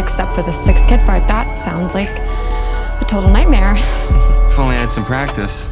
except for the six kid part. That sounds like a total nightmare. If only I had some practice.